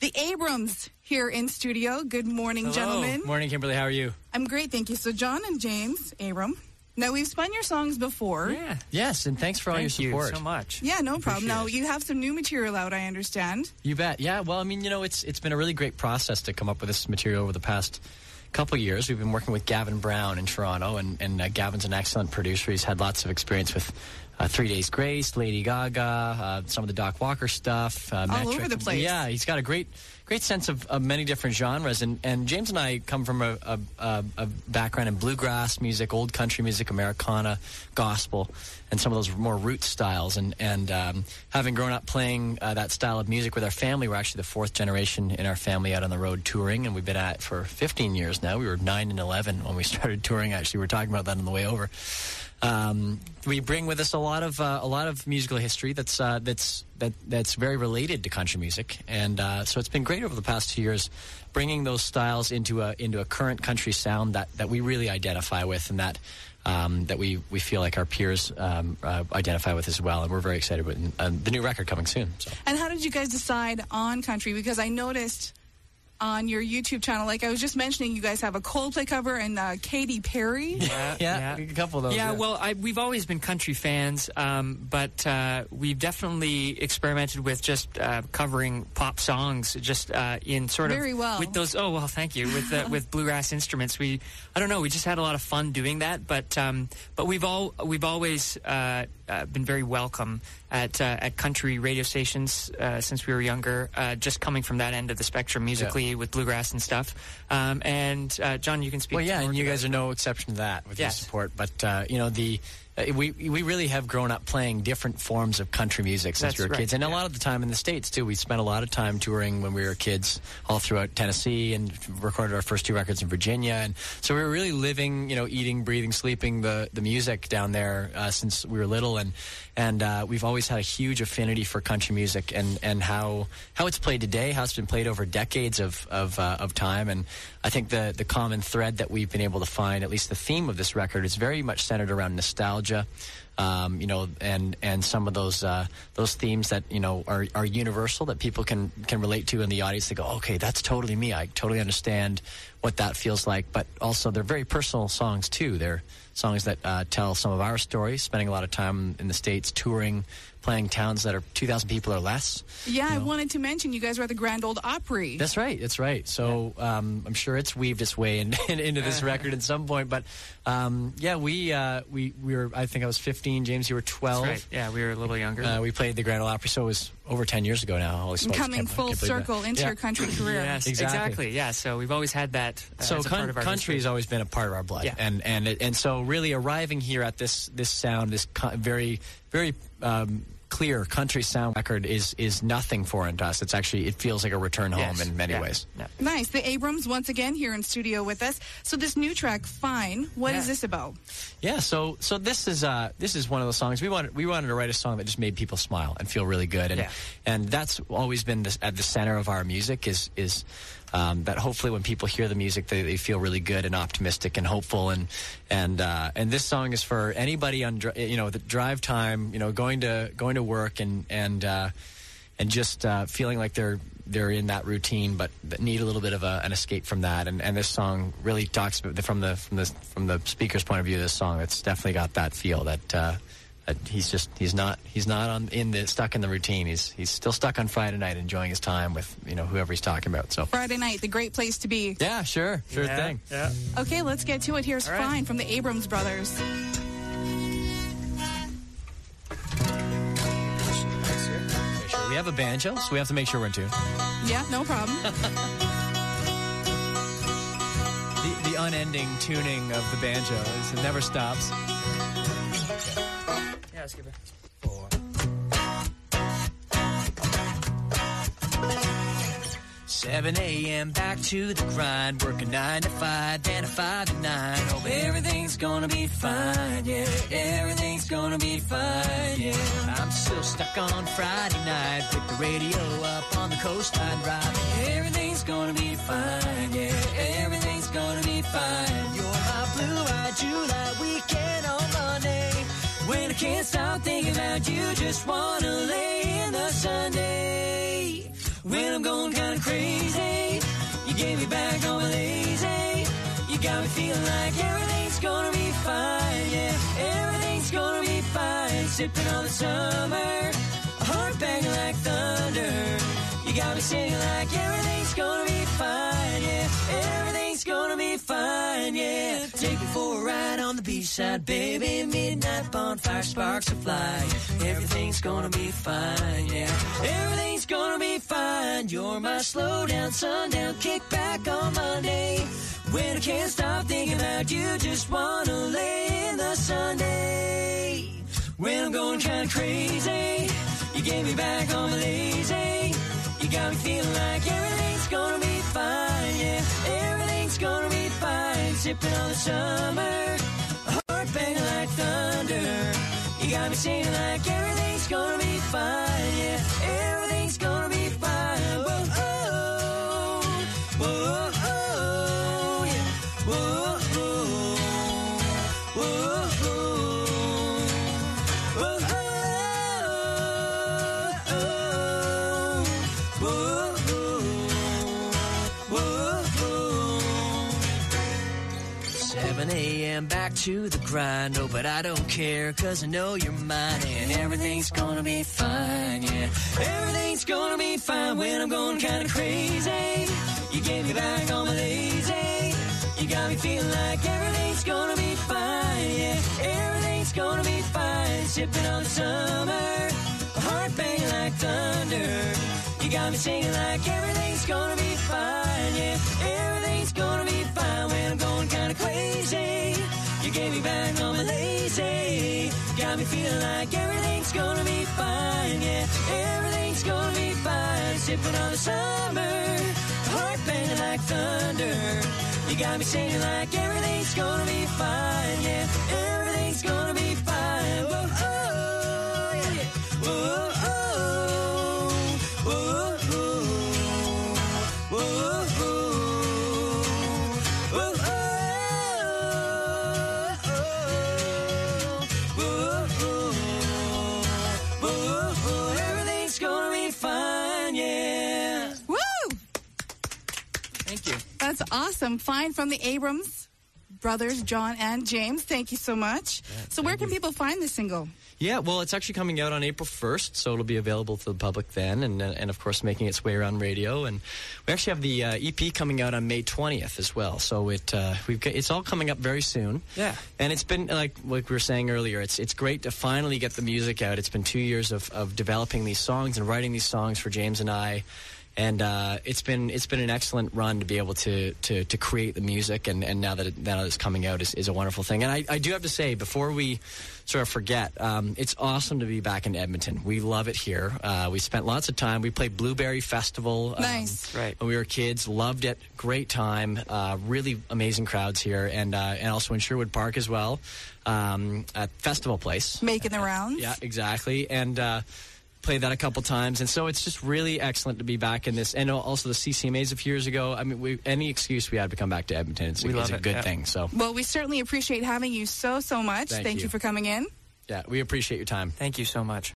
The Abrams here in studio. Good morning, Hello. gentlemen. Morning, Kimberly. How are you? I'm great, thank you. So, John and James Abram. Now, we've spun your songs before. Yeah. Yes, and thanks for all Thank your you support. so much. Yeah, no problem. Appreciate Now, it. you have some new material out, I understand. You bet. Yeah. Well, I mean, you know, it's it's been a really great process to come up with this material over the past couple years. We've been working with Gavin Brown in Toronto, and and uh, Gavin's an excellent producer. He's had lots of experience with. Uh, Three Days Grace, Lady Gaga, uh, some of the Doc Walker stuff. Uh, All over the place. Yeah, he's got a great, great sense of, of many different genres. And, and James and I come from a, a, a, a background in bluegrass music, old country music, Americana, gospel, and some of those more root styles. And, and um, having grown up playing uh, that style of music with our family, we're actually the fourth generation in our family out on the road touring, and we've been at it for 15 years now. We were 9 and 11 when we started touring, actually. We were talking about that on the way over. Um, we bring with us a lot of uh, a lot of musical history that's uh, that's that that's very related to country music, and uh, so it's been great over the past two years, bringing those styles into a into a current country sound that, that we really identify with, and that um, that we, we feel like our peers um, uh, identify with as well, and we're very excited with uh, the new record coming soon. So. And how did you guys decide on country? Because I noticed on your YouTube channel, like I was just mentioning, you guys have a Coldplay cover and uh, Katy Perry. Yeah, Yeah, a couple of those. Yeah, well, I, we've always been country fans, um, but uh, we've definitely experimented with just uh, covering pop songs, just uh, in sort of Very well. with those. Oh well, thank you. With uh, with bluegrass instruments, we I don't know, we just had a lot of fun doing that. But um, but we've all we've always uh, uh, been very welcome at uh, at country radio stations uh, since we were younger. Uh, just coming from that end of the spectrum musically with bluegrass and stuff. Um, and uh, John, you can speak. Well, yeah, and you guys are no exception to that with Yes. your support. But uh, you know, the we we really have grown up playing different forms of country music since That's we were right, kids, and a lot of the time in the states too. We spent a lot of time touring when we were kids, all throughout Tennessee, and recorded our first two records in Virginia. And so we were really living, you know, eating, breathing, sleeping the the music down there uh, since we were little, and and uh, we've always had a huge affinity for country music and and how how it's played today, how it's been played over decades of of, uh, of time, and I think the the common thread that we've been able to find, at least the theme of this record, is very much centered around nostalgia. Um, you know, and and some of those uh, those themes that you know are, are universal that people can can relate to in the audience. They go, okay, that's totally me. I totally understand what that feels like. But also, they're very personal songs too. They're songs that uh, tell some of our stories. Spending a lot of time in the states, touring, playing towns that are two thousand people or less. Yeah, I You know? wanted to mention you guys were at the Grand Ole Opry. That's right. That's right. So um, I'm sure it's weaved its way in, in, into this record at some point. But um, yeah, we uh, we we were. I think I was 15. James, you were 12. That's right. Yeah, we were a little younger. Uh, we played the Grand Ole Opry, so it was over 10 years ago now. Holy smokes, Coming full can't that. circle into Yeah. your country career. Yes, Exactly. exactly. Yeah, so we've always had that. Uh, So as a con- part of our country has always been a part of our blood, Yeah. and and it, and so really arriving here at this this sound, this co- very very um, clear country sound record is is nothing foreign to us. It's actually it feels like a return home Yes. in many Yeah. ways. Yeah. Nice. The Abrams once again here in studio with us. So this new track, Fine, What is Yeah. this about? Yeah, so so this is uh this is one of those songs we wanted we wanted to write a song that just made people smile and feel really good and Yeah. and that's always been this, at the center of our music is is um, that hopefully when people hear the music they, they feel really good and optimistic and hopeful and and uh, and this song is for anybody on you know the drive time you know going to going to work and and uh, and just uh, feeling like they're they're in that routine, but need a little bit of a, an escape from that. And, and this song really talks from the from the from the speaker's point of view. This song, it's definitely got that feel that. Uh, that he's just he's not he's not on in the stuck in the routine. He's he's still stuck on Friday night, enjoying his time with you know whoever he's talking about. So Friday night, the great place to be. yeah, sure, sure Yeah, thing. Yeah. Okay, let's get to it. Here's All right. Fine from the Abrams brothers. We have a banjo, so we have to make sure we're in tune. Yeah, no problem. The, the unending tuning of the banjo is it never stops. It. four. Seven a.m. back to the grind, working nine to five, then a five to nine. Oh, everything's gonna be fine, yeah. Everything's gonna be fine, yeah. I'm still stuck on Friday night with the radio up on the coastline, driving. Everything's gonna be fine, yeah. Everything's gonna be fine. You're my blue-eyed July weekend I can't stop thinking about you, just wanna lay in the Sunday. when I'm going kinda crazy. You gave me back all my lazy. You got me feeling like everything's gonna be fine, yeah. Everything's gonna be fine. Sipping on the summer, a heart banging like thunder. You got me singing like everything's gonna be fine, yeah. Everything's gonna be fine, yeah. Take me for a ride on the beach beachside, baby. Midnight bonfire sparks will fly. Everything's gonna be fine, yeah. Everything's gonna be fine. You're my slow down, sundown, kick back on Monday. When I can't stop thinking about you, just wanna lay in the Sunday. Eh? When I'm going kinda crazy, you gave me back all my lazy. You got me feeling like everything's gonna be fine, Sipping on the summer, a heart banging like thunder. You got me singing like everything's gonna be fine, yeah. 7 a.m. back to the grind. Oh, but I don't care, cause I know you're mine. And everything's gonna be fine, yeah. Everything's gonna be fine when I'm going kinda crazy. You gave me back all my lazy. You got me feeling like everything's gonna be fine, yeah. Everything's gonna be fine. Sipping on the summer, a heart banging like thunder. You got me singing like everything's gonna be fine, yeah. Everything's back all my lazy. Got me feeling like everything's gonna be fine, yeah. Everything's gonna be fine. Sipping on the summer, heart banging like thunder. You got me singing like everything's gonna be fine, yeah. Everything's awesome. Fine from the Abrams brothers, John and James. Thank you so much. so, where can people find this single? Yeah, well, it's actually coming out on April 1st, so it'll be available to the public then, and, uh, and of course making its way around radio. And we actually have the uh, EP coming out on May 20th as well. So it uh, we've got, it's all coming up very soon. Yeah. And it's been like like we were saying earlier, it's it's great to finally get the music out. It's been two years of, of developing these songs and writing these songs for James and I. And uh, it's been it's been an excellent run to be able to to, to create the music, and, and now that it, now that it's coming out is, is a wonderful thing. And I, I do have to say before we sort of forget, um, it's awesome to be back in Edmonton. We love it here. Uh, we spent lots of time. We played Blueberry Festival. um, Nice. Right. When we were kids, loved it. Great time. Uh, really amazing crowds here, and uh, and also in Sherwood Park as well, um, at Festival Place. Making the rounds. Yeah, exactly. And uh, played that a couple times, and so it's just really excellent to be back in this. And also the CCMAs a few years ago. I mean, we, any excuse we had to come back to Edmonton, it's, We it's love a it, good yeah. thing. So Well, we certainly appreciate having you so, so much. Thank Thank you. you for coming in. yeah, we appreciate your time. Thank you so much.